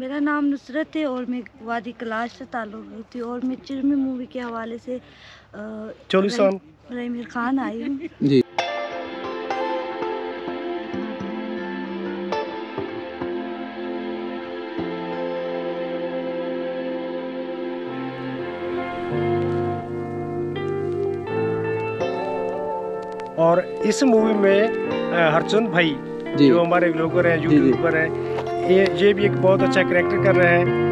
मेरा नाम नुसरत है और मैं वादी कलाश से ताल्लुक़ रखती हूँ और मैं चिरमी मूवी के हवाले से रहीमिर खान आई हूँ। जी। और इस मूवी में हरचंद भाई जी। जो हमारे ब्लॉगर हैं। यूट्यूबर हैं ये ये भी एक बहुत अच्छा करेक्टर कर रहे हैं।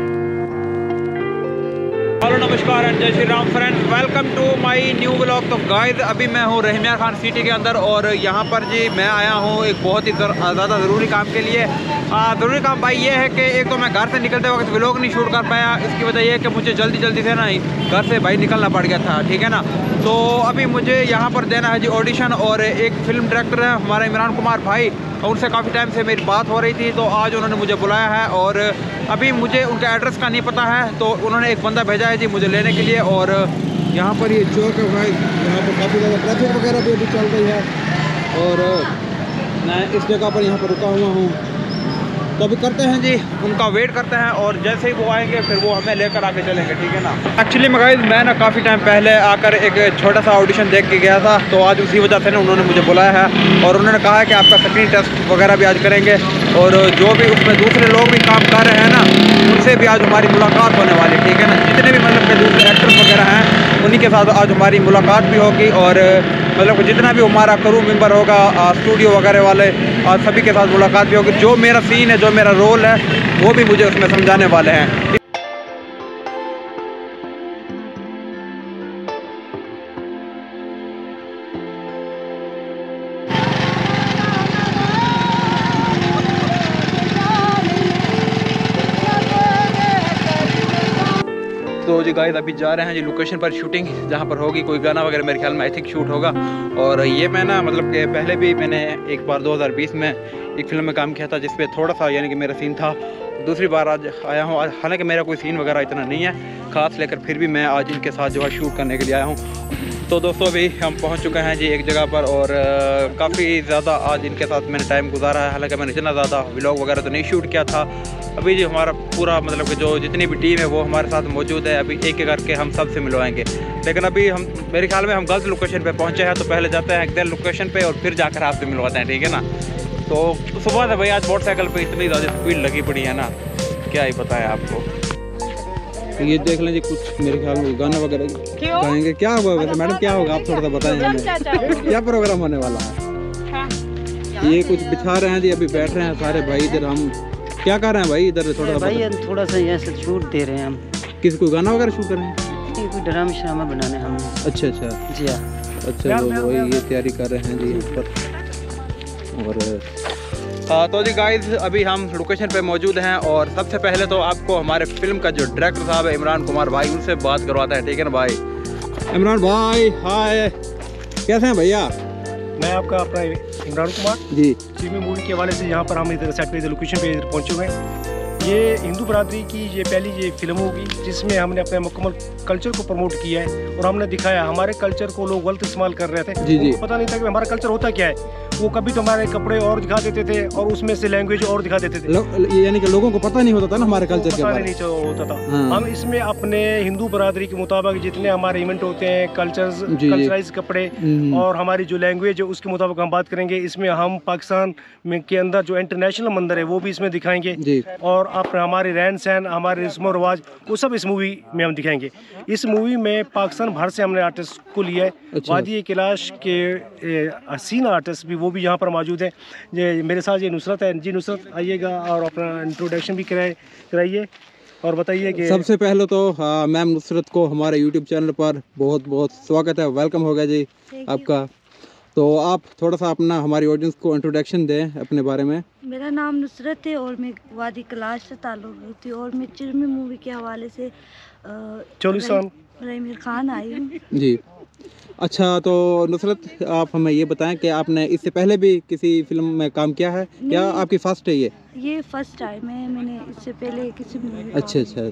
हेलो, नमस्कार एंड जय Shri Ram friends welcome to my new blog तो गाइस अभी मैं हूँ रहमिया खान सिटी के अंदर और यहाँ पर जी मैं आया हूँ एक बहुत ही ज़्यादा ज़रूरी काम के लिए। ज़रूरी काम भाई ये है कि एक तो मैं घर से निकलते वक्त व्लॉग नहीं शूट कर पाया। इसकी वजह ये है कि मुझे जल्दी जल्दी से ना घर से भाई निकलना पड़ गया था, ठीक है ना? तो अभी मुझे यहाँ पर देना है जी ऑडिशन और एक फ़िल्म डायरेक्टर है हमारा इमरान कुमार भाई। उनसे काफ़ी टाइम से मेरी बात हो रही थी तो आज उन्होंने मुझे बुलाया है और अभी मुझे उनका एड्रेस का नहीं पता है तो उन्होंने एक बंदा भेजा है जी मुझे लेने के लिए और यहाँ पर ये चौक है भाई, यहाँ पर काफ़ी ज़्यादा ट्रैफ़िक वगैरह भी अभी चल रही है और मैं इस जगह पर यहाँ पर रुका हुआ हूँ। तो अभी करते हैं जी, उनका वेट करते हैं और जैसे ही वो आएँगे, फिर वो हमें लेकर आके चलेंगे, ठीक है ना? एक्चुअली मैं मैं ना काफ़ी टाइम पहले आकर एक छोटा सा ऑडिशन देख के गया था तो आज उसी वजह से ना उन्होंने मुझे बुलाया है और उन्होंने कहा है कि आपका स्क्रीन टेस्ट वगैरह भी आज करेंगे और जो भी उसमें दूसरे लोग भी काम कर रहे हैं ना, उनसे भी आज हमारी मुलाकात होने वाली ठीक है ना? जितने भी मतलब के दूसरे एक्टर्स वगैरह हैं उन्हीं के साथ आज हमारी मुलाकात भी होगी और मतलब जितना भी हमारा करू मेंबर होगा स्टूडियो वगैरह वाले, आज सभी के साथ मुलाकात भी होगी। जो मेरा सीन है, जो मेरा रोल है, वो भी मुझे उसमें समझाने वाले हैं। तो जी गाइस अभी जा रहे हैं जी लोकेशन पर शूटिंग जहाँ पर होगी कोई गाना वगैरह, मेरे ख्याल में आई थिंक शूट होगा। और ये मैं ना मतलब कि पहले भी मैंने एक बार 2020 में एक फ़िल्म में काम किया था जिस पे थोड़ा सा यानी कि मेरा सीन था। दूसरी बार आज आया हूँ हालाँकि मेरा कोई सीन वगैरह इतना नहीं है, खास लेकर फिर भी मैं आज इनके साथ जो है शूट करने के लिए आया हूँ। तो दोस्तों, अभी हम पहुँच चुके हैं जी एक जगह पर और काफ़ी ज़्यादा आज इनके साथ मैंने टाइम गुजारा है। हालाँकि मैंने इतना ज़्यादा व्लॉग वगैरह तो नहीं शूट किया था। अभी जी हमारा पूरा मतलब कि जो जितनी भी टीम है, वो हमारे साथ मौजूद है। अभी एक एक करके हम सबसे मिलवाएँगे। लेकिन अभी हम, मेरे ख्याल में हम गलत लोकेशन पे पहुँचे हैं तो पहले जाते हैं एक लोकेशन पे और फिर जाकर आपसे मिलवाते हैं, ठीक है ना? तो सुबह से भाई आज मोटरसाइकिल पे इतनी ज़्यादा स्पीड लगी पड़ी है ना क्या ही पता है आपको। ये देख लें जी कुछ मेरे ख्याल में गाना वगैरह गाएँगे। क्या होगा वैसे? मैडम क्या होगा? आप थोड़ा सा बताएँ हमें। क्या प्रोग्राम होने वाला है? ये कुछ बिछा रहे हैं जी अभी बैठ रहे हैं सारे भाई इधर। हम क्या कर रहे हैं भाई इधर? थोड़ा सा भाई। थोड़ा सा यहाँ से छूट दे रहे हैं हम। किसी को गाना वगैरह शूट कर रहे हैं? कोई ड्रामा श्रामा बनाने हम अच्छा अच्छा। जी हाँ। अच्छा लोग वही ये तैयारी कर रहे हैं जी पर और हाँ तो जी गाइस अभी हम लोकेशन पे मौजूद हैं और सबसे पहले तो आपको हमारे फ़िल्म का जो डायरेक्टर साहब है इमरान कुमार भाई उनसे बात करवाते हैं ठीक है ना भाई? इमरान भाई हाय कैसे हैं भैया? मैं आपका अपना इमरान कुमार। जी। फिल्मी मूवी के हवाले से यहाँ पर हम इधर सेट पे इधर लोकेशन पे इधर पहुँचे हुए हैं। ये हिंदू बरादरी की ये पहली ये फ़िल्म होगी जिसमें हमने अपने मुकम्मल कल्चर को प्रमोट किया है और हमने दिखाया हमारे कल्चर को लोग गलत इस्तेमाल कर रहे थे। जी, जी। पता नहीं था कि हमारा कल्चर होता क्या है। वो कभी तो हमारे कपड़े और दिखा देते थे और उसमें से लैंग्वेज और दिखा देते थे यानी कि लोगों को पता नहीं होता था ना हमारे कल्चर के बारे नहीं होता था हाँ। हम इसमें अपने हिंदू बरादरी के मुताबिक जितने हमारे इवेंट होते हैं कल्चर्स। कल्चराइज कपड़े हम्म। और हमारी जो लैंग्वेज है उसके मुताबिक हम बात करेंगे इसमें हम पाकिस्तान में के अंदर जो इंटरनेशनल मंदिर है वो भी इसमें दिखाएँगे और अपने हमारे रहन सहन हमारे रस्म रिवाज वो सब इस मूवी में हम दिखाएँगे इस मूवी में पाकिस्तान भर से हमने आर्टिस्ट को लिया है अच्छा। वादी कैलाश के हसीन आर्टिस्ट भी वो भी यहाँ पर मौजूद हैं। ये मेरे साथ ये नुसरत है। जी नुसरत आइएगा और अपना इंट्रोडक्शन भी कराए कराइए और बताइए कि सबसे पहले तो हाँ, मैम नुसरत को हमारे यूट्यूब चैनल पर बहुत बहुत स्वागत है। वेलकम हो गया जी आपका। तो आप थोड़ा सा अपना हमारी ऑडियंस को इंट्रोडक्शन दें अपने बारे में। मेरा नाम नुसरत है और मैं वादी कलाश से ताल्लुक़ रखती हूँ और मैं चिरमी मूवी के हवाले से चौलीसान रही- रहीमिर खान आई हूँ। जी। अच्छा तो नुसरत आप हमें ये बताएँ कि आपने इससे पहले भी किसी फ़िल्म में काम किया है या नहीं। आपकी फ़र्स्ट है ये ये फ़र्स्ट टाइम है मैंने इससे पहले किसी मूवी अच्छा अच्छा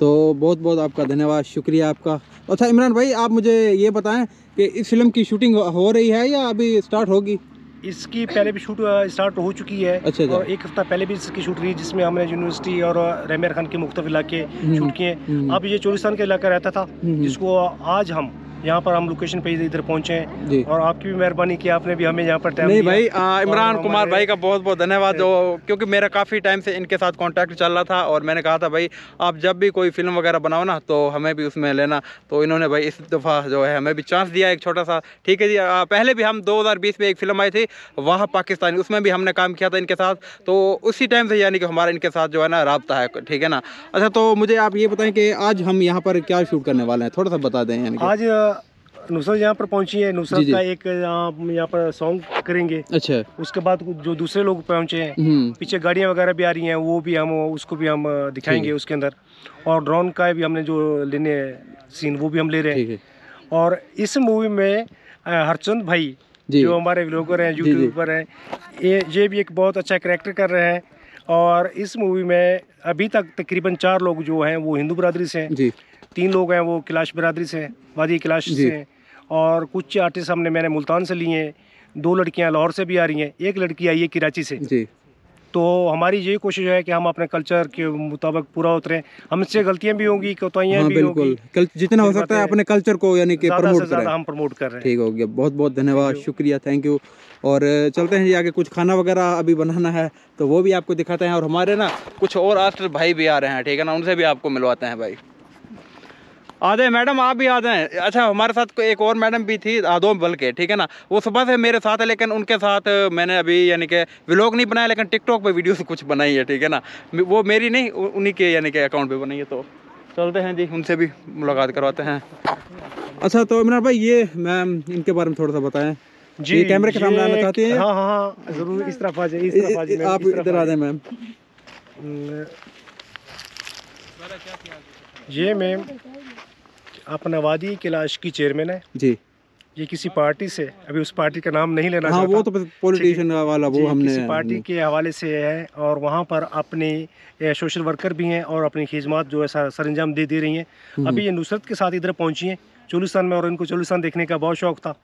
तो बहुत बहुत आपका धन्यवाद शुक्रिया आपका अच्छा इमरान भाई आप मुझे ये बताएँ कि इस फ़िल्म की शूटिंग हो रही है या अभी स्टार्ट होगी इसकी पहले भी शूट स्टार्ट हो चुकी है अच्छा, अच्छा। और एक हफ़्ता पहले भी इसकी शूट रही जिसमें हमने यूनिवर्सिटी और रेमियर खान के मुख्तफ इलाके शूट किए हम्म। अब ये चोलिस्तान का इलाका रहता था हम्म। जिसको आज हम यहाँ पर हम लोकेशन पे इधर पहुँचे हैं और आपकी भी मेहरबानी की आपने भी हमें यहाँ पर टाइम नहीं भाई इमरान कुमार भाई का बहुत बहुत धन्यवाद। जो। क्योंकि मेरा काफ़ी टाइम से इनके साथ कांटेक्ट चल रहा था और मैंने कहा था भाई आप जब भी कोई फ़िल्म वगैरह बनाओ ना तो हमें भी उसमें लेना। तो इन्होंने भाई इस दफ़ा जो है हमें भी चांस दिया एक छोटा सा। ठीक है जी पहले भी हम 2020 में एक फ़िल्म आई थी वहाँ पाकिस्तानी उसमें भी हमने काम किया था इनके साथ। तो उसी टाइम से यानी कि हमारा इनके साथ जो है ना रबता है ठीक है ना? अच्छा तो मुझे आप ये बताएँ कि आज हम यहाँ पर क्या शूट करने वाले हैं? थोड़ा सा बता दें यानी आज नुसरत यहाँ पर पहुँची है नुसरत। का एक यहाँ पर सॉन्ग करेंगे। अच्छा। उसके बाद जो दूसरे लोग पहुँचे हैं हम्म। पीछे गाड़ियाँ वगैरह भी आ रही हैं वो भी हम उसको भी हम दिखाएँगे उसके अंदर। और ड्रोन का भी हमने जो लेने सीन वो भी हम ले रहे हैं। और इस मूवी में हरचंद भाई जो। हमारे व्लॉगर हैं यूट्यूबर यूट्यूब हैं ये ये भी एक बहुत अच्छा करेक्टर कर रहे हैं। और इस मूवी में अभी तक तकरीबन चार लोग जो हैं वो हिंदू बरदरी से हैं। तीन लोग हैं वो कैलाश बरादरी से हैं वादी कैलाश से हैं। और कुछ आर्टिस्ट हमने मैंने मुल्तान से लिए हैं दो लड़कियाँ लाहौर से भी आ रही हैं एक लड़की आई है कराची से। जी। तो हमारी यही कोशिश है कि हम अपने कल्चर के मुताबिक पूरा उतरें। हमसे गलतियाँ भी होंगी कोताहियाँ हाँ भी बिल्कुल। जितना हो सकता है अपने कल्चर को यानी कि प्रमोट करें। हम प्रमोट कर रहे हैं। ठीक हो गया। बहुत बहुत धन्यवाद। शुक्रिया। थैंक यू और चलते हैं जी आगे। कुछ खाना वगैरह अभी बनाना है तो वो भी आपको दिखाते हैं। और हमारे ना कुछ और आर्टिस्ट भाई भी आ रहे हैं ठीक है ना? उनसे भी आपको मिलवाते हैं भाई। आ जाए मैडम आप भी आ जाएँ अच्छा हमारे साथ कोई एक और मैडम भी थी आ, दो बल्कि ठीक है ना? वो सुबह से मेरे साथ है लेकिन उनके साथ मैंने अभी यानी कि व्लॉग नहीं बनाया लेकिन टिकटॉक पे वीडियो से कुछ बनाई है ठीक है ना? वो मेरी नहीं उन्हीं के यानी कि अकाउंट पे बनाई है तो चलते हैं जी उनसे भी मुलाकात करवाते हैं। अच्छा तो इमरान भाई ये मैम इनके बारे में थोड़ा सा बताएँ। जी कैमरे के सामने आना चाहती हैं हाँ हाँ हाँ ज़रूर इस तरफ़ आ जाए इस तरफ़ आ जाए आप इधर आ जाए मैम। ये मैम अपना वादी कैलाश की चेयरमैन है। जी। ये किसी पार्टी से अभी उस पार्टी का नाम नहीं लेना हाँ वो तो पॉलिटिशियन वाला वो हमने किसी पार्टी के हवाले से है और वहाँ पर अपने सोशल वर्कर भी हैं और अपनी खिदमत जो है सर अंजाम दे दे रही हैं। हम्म। अभी ये नुसरत के साथ इधर पहुँची हैं। चोलिस्तान में और इनको चोलिस्तान देखने का बहुत शौक था।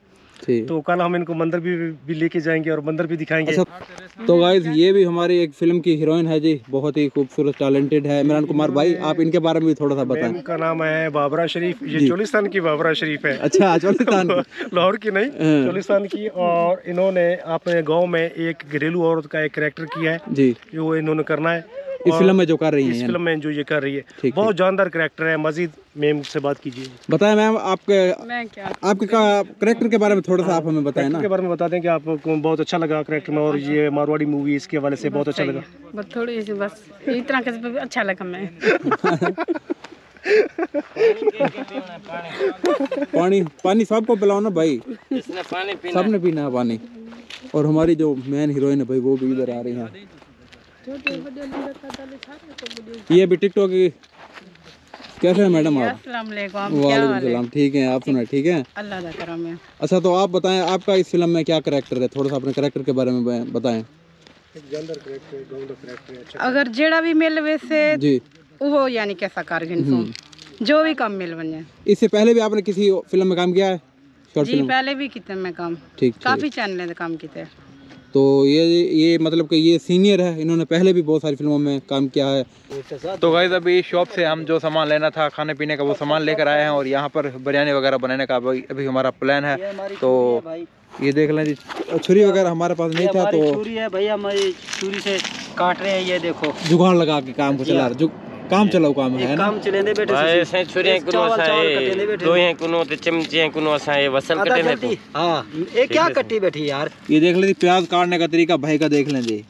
तो कल हम इनको मंदिर भी, भी लेके जाएँगे और मंदिर भी दिखाएँगे। अच्छा तो गाइस ये भी हमारी एक फ़िल्म की हीरोइन है जी बहुत ही खूबसूरत टैलेंटेड है। इमरान कुमार भाई आप इनके बारे में भी थोड़ा सा बताएँ। मैम का नाम है बाबरा शरीफ। ये चोलिस्तान की बाबरा शरीफ है। अच्छा चोलिस्तान लाहौर की नहीं हाँ। चोलिस्तान की। और इन्होंने अपने गाँव में एक घरेलू औरत का एक करेक्टर किया है जी। जो इन्होंने करना है। इस फ़िल्म में जो कर रही इस फ़िल्म में जो ये कर रही है। बहुत जानदार करेक्टर है मजीद मैम से बात कीजिए। बताएँ मैम आपके मैं क्या आपके करेक्टर के बारे में थोड़ा सा आप हमें बताएँ ना। के बारे में बता दें कि आपको बहुत अच्छा लगा करेक्टर में और ये मारवाड़ी मूवी इसके हवाले से बहुत अच्छा लगा। बस थोड़ी सी बस इतना अच्छा लगा मैं। पानी पानी सबको पिलाओ ना भाई। सबने पीना है पानी। और हमारी जो मेन हीरोइन है भाई वो भी इधर आ रही हैं। ये भी टिकटॉक की कैसे हैं मैडम आप? अस्सलाम वालेकुम क्या वालेकुम हाल है? सलाम ठीक है आप सुना ठीक है? अल्लाह का करम है। अच्छा तो आप बताएँ आपका इस फ़िल्म में क्या करेक्टर है? थोड़ा सा अपने करेक्टर के बारे में बताएँ। अगर जेड़ा भी मिल वैसे जी। वो यानी कैसा कारगिन जो भी काम मिल बने। इससे पहले भी आपने किसी फ़िल्म में काम किया है? जी पहले भी किते मैं काम। ठीक काफ़ी चैनल ने काम किते। तो ये ये मतलब कि ये सीनियर है इन्होंने पहले भी बहुत सारी फ़िल्मों में काम किया है। तो गाइज़ अभी शॉप से हम जो सामान लेना था खाने पीने का वो सामान लेकर आए हैं और यहाँ पर बिरयानी वगैरह बनाने का अभी अभी हमारा प्लान है। तो ये देख लें जी छुरी वगैरह हमारे पास नहीं था तो छुरी है भैया हमारी छुरी से काट रहे हैं ये देखो। जुगाड़ लगा के काम को चला रहे काम चलाओ काम है ना? काम चलेंदे बेटे भाई से छुरियाँ कुनो चावल- असां चावल ये कटेंदे बैठे। कुनो ते चमचे कुनो असां ये वसल कटे ने हाँ ये क्या कटी बैठी यार? ये देख लेती प्याज काटने का तरीका भाई का देख ले जी।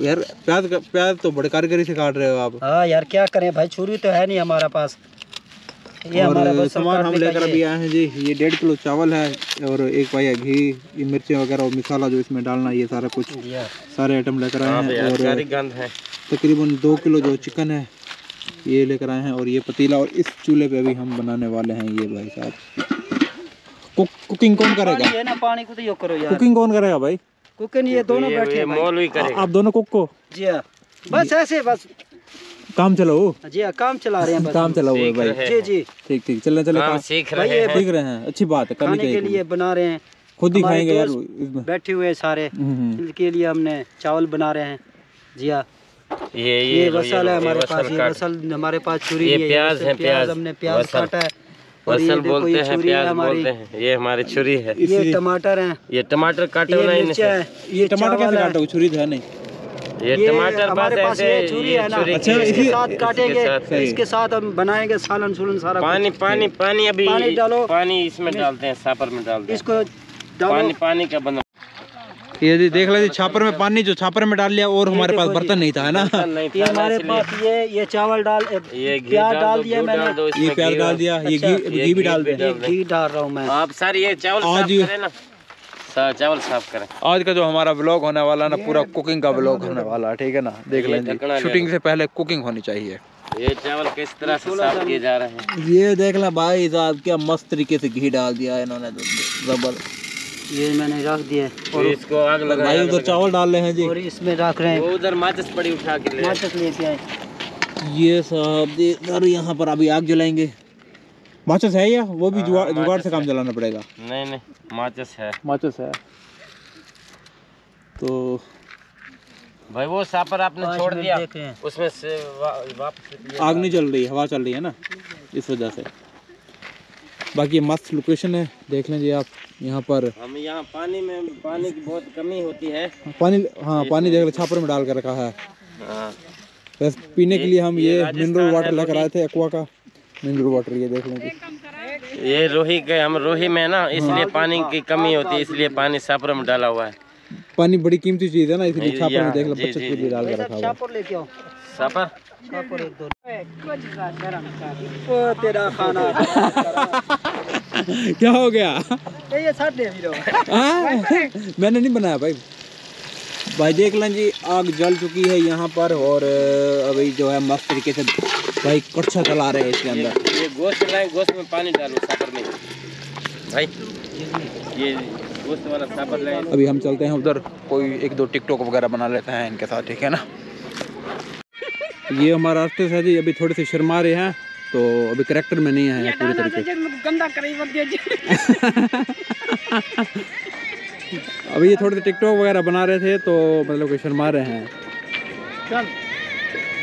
यार प्याज प्याज तो बड़े कारीगरी से काट रहे हो आप। हाँ यार क्या करें भाई? छुरी तो है नहीं हमारे पास। ये और सामान हम लेकर ये- अभी आए हैं जी ये डेढ़ किलो चावल है और एक पाया घी ये मिर्चें वगैरह और मसाला जो इसमें डालना ये सारा कुछ सारे आइटम लेकर आए हैं और गंद है। तकरीबन दो किलो जो चिकन है ये लेकर आए हैं और ये पतीला और इस चूल्हे पे अभी हम बनाने वाले हैं ये भाई साहब। कुक, कुकिंग कौन करेगा? है ना पानी को तो यो करो यार। कुकिंग कौन करेगा भाई? कुकिंग ये दोनों बैठे ये हैं मौलवी करेगा। आप दोनों कुक को? जी हाँ। बस ऐसे बस काम चलाओ। जी हाँ काम चला रहे हैं बस। काम चलाओ भाई। जी जी। ठीक ठीक चलने चले सीख रहे हैं। सीख रहे हैं अच्छी बात है करनी खाने के लिए बना रहे हैं। खुद ही खाएँगे यार बैठे हुए हैं सारे। हम्म, हम्म। इनके लिए हमने चावल बना रहे हैं। जी हाँ। ये ये ये वसल है हमारे पास ये। वसल हमारे पास छुरी ये है, प्याज है, प्याज। हमने प्याज काटा है। वसल बोलते हैं प्याज बोलते हैं। ये हमारी छुरी है। ये टमाटर हैं। ये टमाटर काटे हुए नहीं है। ये टमाटर कैसे काटा छुरी तो है नहीं। ये टमाटर हमारे पास ऐसे ये छुरी है ना अच्छा, इसके साथ काटेंगे इसके साथ हम बनाएँगे सालन सुलन सारा पानी पानी पानी अभी पानी डालो। पानी इसमें डालते हैं सापर में डालते हैं। इसको डालो। पानी पानी का बना ये जी देख लीजिए छापर में पानी जो छापर में डाल लिया और हमारे पास बर्तन नहीं था है ना? ये हमारे पास ये ये चावल डाल ये घी प्याज डाल दिया मैंने। ये प्याज डाल दिया ये अच्छा, घी घी भी डाल भी दे। ये डाल दें। घी डाल रहा हूँ मैं। आप सर ये चावल आज चावल साफ़ करें। आज का जो हमारा ब्लॉग होने वाला ना पूरा कुकिंग का ब्लॉग होने वाला है ठीक है ना? देख लेंगे शूटिंग से पहले कुकिंग होनी चाहिए। ये चावल किस तरह से साफ़ किए जा रहे हैं? ये देख ला भाई साहब क्या मस्त तरीके से घी डाल दिया है इन्होंने तो जबर ये मैंने रख दिया। और इसको आग लगा भाई उधर चावल डाल रहे हैं जी। और इसमें रख रहे वो हैं उधर माचिस पड़ी उठा के ले माचिस लेके आए। ये साहब सर यहाँ पर अभी आग जलाएँगे। माचिस है या? वो भी जुगाड़ जुगाड़ से काम चलाना पड़ेगा। नहीं नहीं माचिस है। माचिस है। तो भाई वो सापर आपने छोड़ दिया। हैं। उसमें से वा, वापस आग नहीं जल रही हवा चल रही है ना? इस वजह से। बाकी ये मस्त लोकेशन है। देख लेंगे आप यहाँ पर हम यहाँ पानी में पानी की बहुत कमी होती है। पानी हाँ पानी देख लो छापर में डाल कर रखा है। हाँ। बस पीने के लिए हम ये ये मिनरल वाटर लेकर आए थे एक्वा का। मिनरल वाटर ये देख लेंगे ये रोही के हम रोही में ना इसलिए पानी की कमी होती है इसलिए पानी सापर में डाला हुआ है। पानी बड़ी कीमती चीज़ है ना इसलिए छापर में देख लो जी, के लिए डाल कर रखा हुआ है। चापर लेके आओ। सापर चापर एक दो। ओ तेरा खाना। क्या हो गया? ये ये साथ दे भी रहो हाँ? मैंने नहीं बनाया भाई। भाई देख लें जी आग जल चुकी है यहाँ पर और अभी जो है मस्त तरीके से भाई कच्चा चला रहे हैं इसके अंदर। ये गोश्त लाए गोश्त में पानी डालो सापर में। भाई ये गोश्त वाला सापर लाए अभी हम चलते हैं उधर कोई एक दो टिकटॉक वगैरह बना लेते हैं इनके साथ ठीक है ना? ये हमारा रास्ते से है जी अभी थोड़े से शर्मा रहे हैं तो अभी करेक्टर में नहीं आए हैं पूरी तरीके। से गंदा करे बदिया जी। अभी ये थोड़े से टिकटॉक वगैरह बना रहे थे तो मतलब कि शर्मा रहे हैं।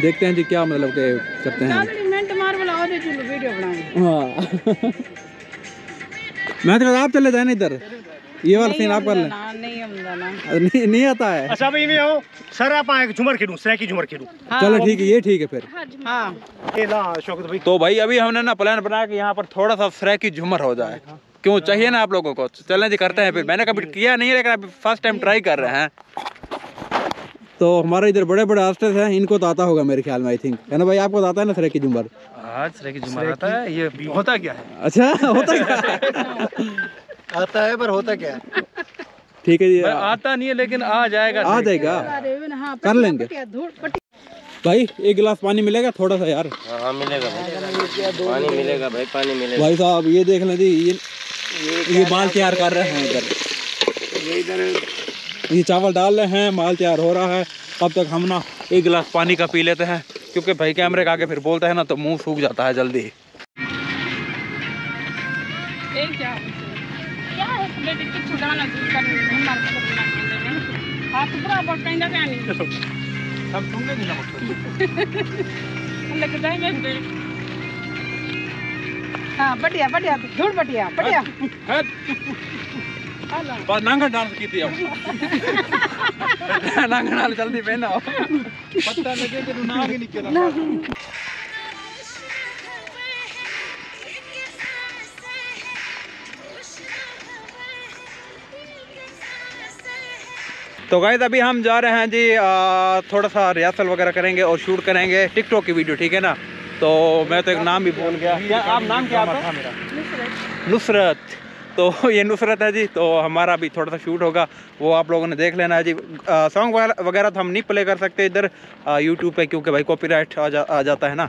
देखते हैं जी क्या मतलब के करते हैं। हाँ। मैं तो आप चले जाए ना इधर। ये वाला सीन आप कर लें। नहीं नहीं नहीं आता है। अच्छा भाई मैं सर आप आए झूमर खेलूं सर की झूमर खेलूं। चलो ठीक है ये ठीक है फिर। हाँ शौकत भाई। तो भाई अभी हमने ना प्लान बनाया कि यहाँ पर थोड़ा सा फ्रै की झूमर हो जाए। क्यों चाहिए ना आप लोगों को? चलें जी करते हैं फिर। मैंने कभी किया नहीं है लेकिन अभी फ़र्स्ट टाइम ट्राई कर रहे हैं। तो हमारे इधर बड़े बड़े आर्टिस्ट हैं इनको तो आता होगा मेरे ख्याल में आई थिंक है ना भाई आपको तो आता है ना फ्रै की झूमर आज सर की झूमर आता है। ये होता क्या है? अच्छा होता क्या आता है पर होता क्या है? ठीक है जी आता नहीं है लेकिन आ जाएगा आ जाएगा। हाँ कर लेंगे। भाई एक गिलास पानी मिलेगा थोड़ा सा यार। हाँ हाँ मिलेगा भाई। पानी मिलेगा भाई पानी मिलेगा। भाई साहब ये देख लें जी ये ये माल तैयार कर रहे हैं इधर। ये चावल डाल रहे हैं माल तैयार हो रहा है। अब तक हम ना एक गिलास पानी का पी लेते हैं क्योंकि भाई कैमरे के आगे फिर बोलते हैं ना तो मुँह सूख जाता है जल्दी। क्या दे हाँ। बढ़िया बढ़िया बढ़िया बढ़िया। बस नांगा डांस की थी अब नांगा डाल जल्दी पहना पता लगे कि नांग ही निकला तो गाइस अभी हम जा रहे हैं जी आ, थोड़ा सा रिहर्सल वगैरह करेंगे और शूट करेंगे टिकटॉक की वीडियो ठीक है ना? तो मैं तो एक नाम भी भूल गया। क्या आप नाम क्या आपका? नुसरत। तो ये नुसरत है जी। तो हमारा भी थोड़ा सा शूट होगा वो आप लोगों ने देख लेना है जी। सॉन्ग वगैरह तो हम नहीं प्ले कर सकते इधर यूट्यूब पे क्योंकि भाई कॉपीराइट आ, जा, आ जाता है ना।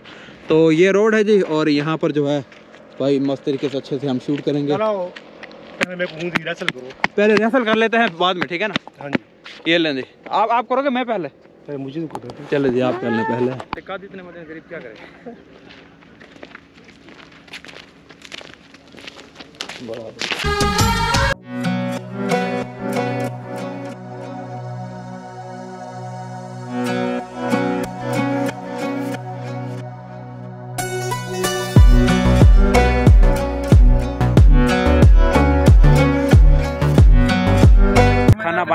तो ये रोड है जी और यहाँ पर जो है भाई मस्त तरीके से अच्छे से हम शूट करेंगे। पहले रसल करो। रिहर्सल कर लेते हैं बाद में ठीक है ना? हाँ जी। ये लें जी। आप आप करोगे मैं पहले? मुझे तो चलो जी आप कर लें पहले। इतने मज़े गरीब क्या करे Bora lá.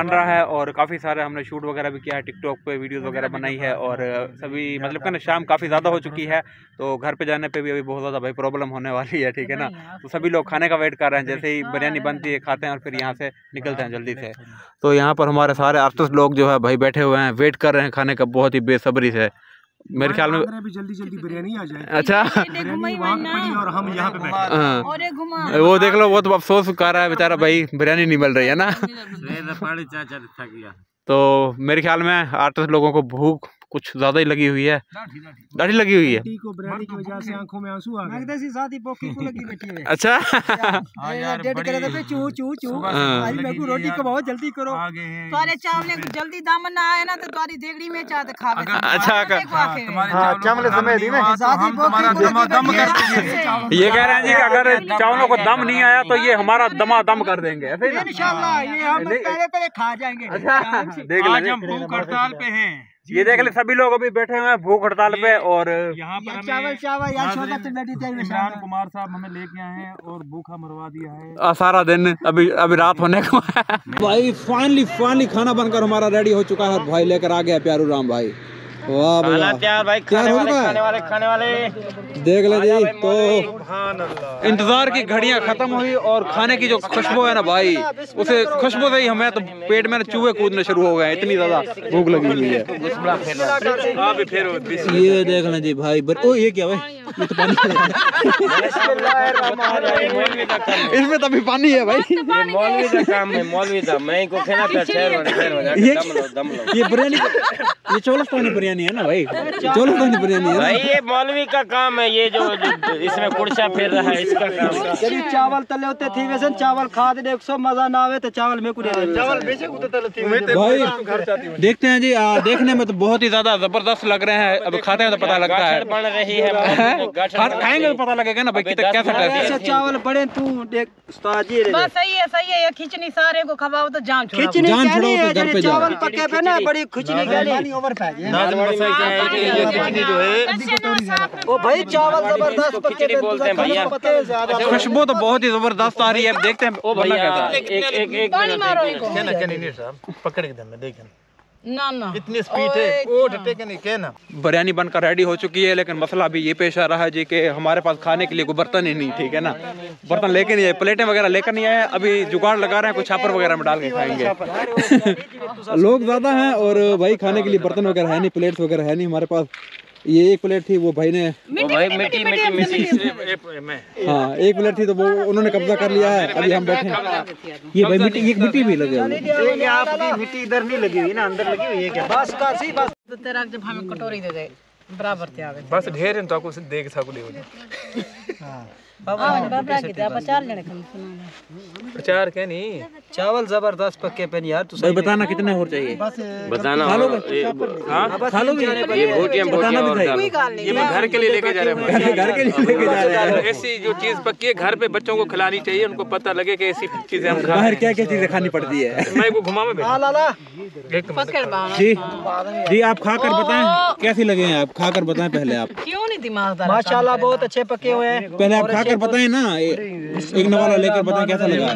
बन रहा है और काफ़ी सारे हमने शूट वगैरह भी किया है टिकटॉक पे वीडियोस वगैरह बनाई है और सभी मतलब क्या ना शाम काफ़ी ज़्यादा हो चुकी है तो घर पे जाने पे भी अभी बहुत ज़्यादा भाई प्रॉब्लम होने वाली है ठीक है ना? तो सभी लोग खाने का वेट कर रहे हैं जैसे ही बिरयानी बनती है खाते हैं और फिर यहाँ से निकलते हैं जल्दी से। तो यहाँ पर हमारे सारे आर्टिस्ट लोग जो है भाई बैठे हुए हैं वेट कर रहे हैं खाने का बहुत ही बेसब्री से। मेरे ख्याल में भी जल्दी जल्दी बिरयानी आ जाए। अच्छा। और हम यहाँ पे बैठे हैं। वो देख लो वो तो अफसोस कर रहा है बेचारा भाई बिरयानी नहीं मिल रही है ना? तो मेरे ख्याल में आठ लोगों को भूख कुछ ज़्यादा ही लगी हुई है। दाढ़ी लगी हुई है। बेटी को बिरयानी की वजह से आँखों में आँसू आ गए। शादी पोखी को लगी बैठी है। अच्छा। डेट करे थे चू चू चू। हाँ। आज को रोटी कमाओ जल्दी करो। चावले जल्दी दामन ना आए ना तो तारी देगड़ी में चाहते खा अच्छा हाँ चावल समय दम ये कह रहे हैं जी अगर चावलों को दम नहीं आया तो ये हमारा दमा दम कर देंगे ही ये हम पहले पहले खा जाएँगे। अच्छा देख लेंगे। भूख हड़ताल पे हैं। ये देख ले सभी लोग अभी बैठे हुए हैं भूख हड़ताल पे और यहाँ पर चावल चावल इमरान कुमार साहब हमें लेके आए हैं और भूखा मरवा दिया है। आ, सारा दिन अभी अभी रात होने को भाई फाइनली फाइनली खाना बनकर हमारा रेडी हो चुका है। भाई लेकर आ गया प्यारू राम भाई। वाह भाई। तैयार भाई खाने वाले खाने वाले खाने वाले। देख ले जी तो इंतज़ार की घड़ियाँ खत्म हुई और खाने की जो खुशबू है ना भाई उसे खुशबू से ही हमें तो पेट में चूहे कूदने शुरू हो गए इतनी ज़्यादा भूख लगी हुई है। ये देख लें जी भाई ओ ये क्या भाई? ये तो पानी इसमें तो अभी पानी है भाई। ये मौलवी का काम है मौलवी का। मैं इनको कहना था बन ठहर बन ये- दम लो दम लो। ये बिरयानी ये चौलस्तानी बिरयानी है ना भाई? चौलस्तानी बिरयानी है भाई ये मौलवी का काम है ये जो इसमें कुर्सा फेर रहा है इसका काम है। यदि चावल तले होते थी वैसे चावल खा दे एक सौ मज़ा ना आवे तो चावल में कुछ चावल बेचे को तले थी भाई देखते हैं जी देखने में तो बहुत ही ज़्यादा ज़बरदस्त लग रहे हैं। अब खाते हैं तो पता लगता है। बन रही है? खा- खाएँगे तो पता लगेगा ना भाई कितना कैसा टेस्ट ऐसे है। चावल बड़े तू देख उस्ताद जी बस सही है सही है ये खिचड़ी सारे को खवाओ तो जान छोड़ा। खिचड़ी जान है तो घर पे चावल पके पे ना बड़ी खिचड़ी क्या नहीं ओवर में क्या है कि ये खिचड़ी जो है। ओ भाई चावल ज़बरदस्त पके खिचड़ी बोलते हैं भैया। पता है ज़्यादा। खुशबू तो बहुत ही ज़बरदस्त आ रही है अब देखते हैं। ओ भैया है? एक एक एक पानी मारो इनको। पकड़ के दम देखें। ना ना। इतनी स्पीड है। के नहीं कहना। बिरयानी बनकर रेडी हो चुकी है लेकिन मसला अभी ये पेश आ रहा है जी कि हमारे पास खाने के लिए कोई बर्तन ही नहीं ठीक है ना? बर्तन लेके नहीं आए प्लेटें वगैरह लेकर नहीं आए अभी जुगाड़ लगा रहे हैं कुछ छापर वगैरह में डाल के खाएँगे। लोग ज़्यादा हैं और भाई खाने के लिए बर्तन वगैरह है नहीं प्लेट्स वगैरह है नहीं हमारे पास। ये एक प्लेट थी वो भाई ने भाई मिट्टी मिट्टी मिट्टी हाँ एक प्लेट थी तो वो उन्होंने कब्जा कर लिया है। अभी हम बैठे ये भाई मिट्टी ये मिट्टी भी लगी हुई आपकी मिट्टी इधर नहीं लगी हुई ना? अंदर लगी हुई है क्या? बस कासी बस। तो तेरा जब हमें कटोरी दे दे बराबर थे आवे। बस ढेर इन तो आपको देख सकू। ले बाबा की आप चार जने कम सुना प्रचार के नहीं? चावल ज़बरदस्त पक्के पे यार तू बताना कितने और चाहिए? बताना हाँ? खा ये मैं घर के लिए लेके जा रहे हैं। घर के लिए लेके जा रहे हैं। ऐसी जो चीज़ पक्की है घर पे बच्चों को खिलानी चाहिए उनको पता लगे कि ऐसी चीज़ें हम खा बाहर क्या क्या चीज़ें खानी पड़ती है? मैं को घुमा में? ला ला पकड़ बाना जी जी आप खाकर बताएँ कैसी लगे हैं आप? खाकर बताएँ पहले आप। क्यों नहीं दिमागदार माशाल्लाह बहुत अच्छे पके हुए हैं। पहले आप खाकर बताएँ ना एक नवाला लेकर बताएँ कैसा लगा?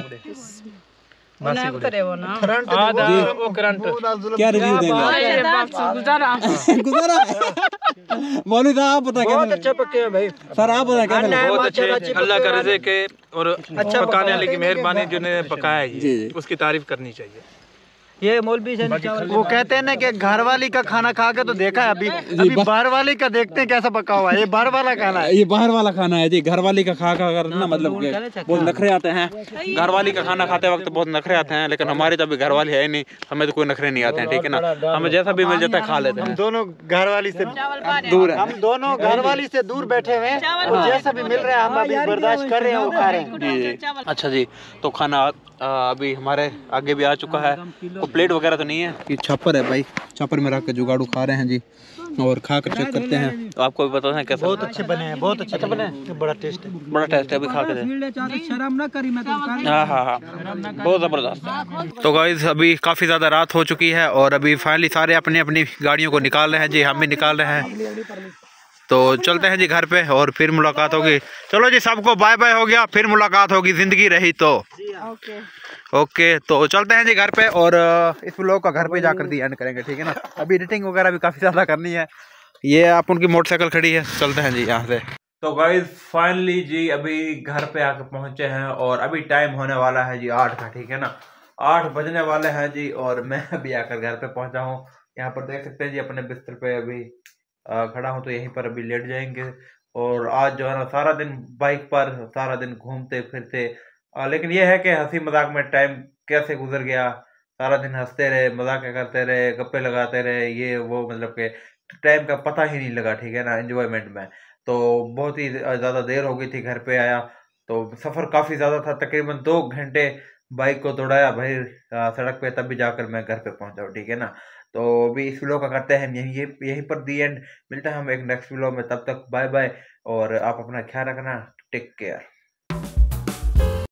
क्या रिव्यू देंगे? गुजारा। गुजारा। मौलवी साहब आप बताएँ बहुत कैसा पके हुए भाई। सर आप बताएँ कैसा लगा? बहुत अच्छे अल्लाह का रिज़्क है। और पकाने वाले की मेहरबानी जिन्हें पकाया है। उसकी तारीफ़ करनी चाहिए। ये मौलवी से वो कहते हैं ना कि घर वाली का खाना खा के तो देखा है अभी। अभी बाहर वाली का देखते हैं कैसा पका हुआ है। ये बाहर वाला खाना है। ये बाहर वाला खाना है जी घर वाली का खा खा कर ना मतलब बहुत नखरे आते हैं। घर वाली का खाना खाते वक्त बहुत नखरे आते हैं लेकिन हमारी तो अभी घर वाली है ही नहीं हमें तो कोई नखरे नहीं आते हैं ठीक है ना? हमें जैसा भी मिल जाता है खा लेते हैं। दोनों घर वाली से दूर है। हम दोनों घर वाली से दूर बैठे हुए हैं। जैसा भी मिल रहा है हम अभी बर्दाश्त कर रहे हैं वो खा रहे हैं। अच्छा जी तो खाना अभी हमारे आगे भी आ चुका है। तो प्लेट वगैरह तो नहीं है। ये छापर है भाई। छापर में रख के जुगाड़ू खा रहे हैं जी। और खा कर चेक करते हैं। तो आपको भी पता है कैसा बहुत अच्छे बने हैं बहुत अच्छे बने हैं। बड़ा टेस्ट है। बड़ा टेस्ट है अभी खा के दें शर्म ना करी मैं तो हाँ। हाँ हाँ बहुत ज़बरदस्त। तो गाइज़ अभी काफ़ी ज़्यादा रात हो चुकी है और अभी फाइनली सारे अपनी अपनी गाड़ियों को निकाल रहे हैं जी। हम भी निकाल रहे हैं। तो चलते हैं जी घर पे और फिर मुलाकात होगी। चलो जी सबको बाय बाय हो गया फिर मुलाकात होगी ज़िंदगी रही तो। ओके ओके तो चलते हैं जी घर पे और इस व्लॉग का घर पे जाकर दी एंड करेंगे ठीक है ना? अभी एडिटिंग वगैरह भी काफ़ी ज़्यादा करनी है। ये आप उनकी मोटरसाइकिल खड़ी है चलते हैं जी यहाँ से। तो गाइज़ फाइनली जी अभी घर पे आके पहुँचे हैं और अभी टाइम होने वाला है जी आठ का ठीक है ना? आठ बजने वाले हैं जी और मैं अभी आकर घर पे पहुँचा हूँ। यहाँ पर देख सकते हैं जी अपने बिस्तर पे अभी खड़ा हूँ तो यहीं पर अभी लेट जाएँगे। और आज जो है ना, सारा दिन बाइक पर, सारा दिन घूमते, फिरते। लेकिन यह है कि हँसी मज़ाक में टाइम कैसे गुजर गया? सारा दिन हँसते रहे, मज़ाक करते रहे, गप्पे लगाते रहे, ये, वो मतलब के टाइम का पता ही नहीं लगा, ठीक है ना एंजॉयमेंट में। तो बहुत ही ज़्यादा देर हो गई थी घर पे आया तो सफ़र काफ़ी ज़्यादा था। तकरीबन दो घंटे बाइक को दौड़ाया भाई सड़क पे, तब भी जाकर मैं घर पे पहुँचा ठीक है ना। तो अभी इस व्लॉग का करते हैं यहीं यहीं यहीं पर दी एंड मिलते हैं हम एक नेक्स्ट व्लॉग में, तब तक बाय बाय और आप अपना ख्याल रखना टेक केयर